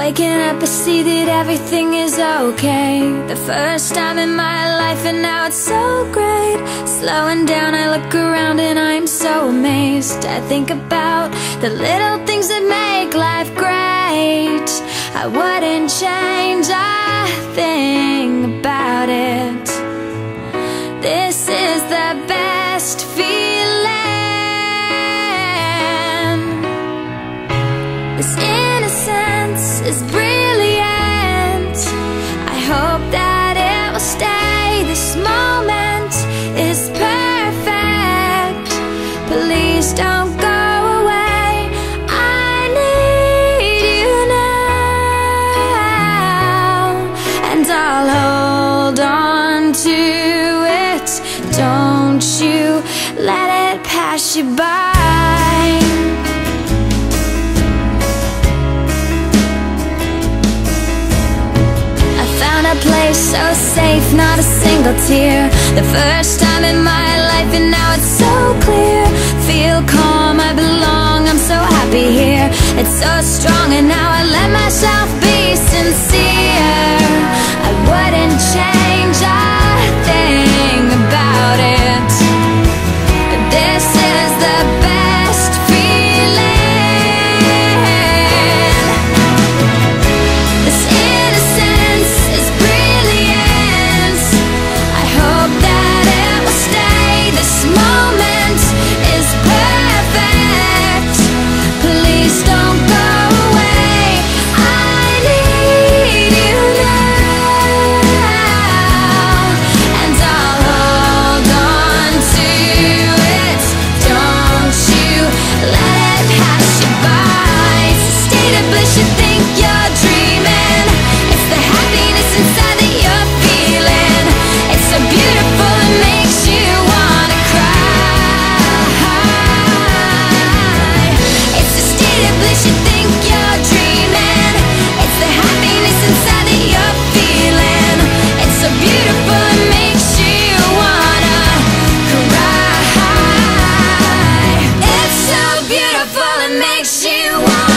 Waking up, I see that everything is okay. The first time in my life and now it's so great. Slowing down, I look around and I'm so amazed. I think about the little things that make life great. I wouldn't change a thing about it. This is the best feeling. This innocence is brilliant. I hope that it will stay. This moment is perfect. Please don't go away. I need you now. And I'll hold on to it. Don't you let it pass you by a so safe, not a single tear. The first time in my life and now it's so clear. Feel calm, I belong, I'm so happy here. It's so strong and now I makes you want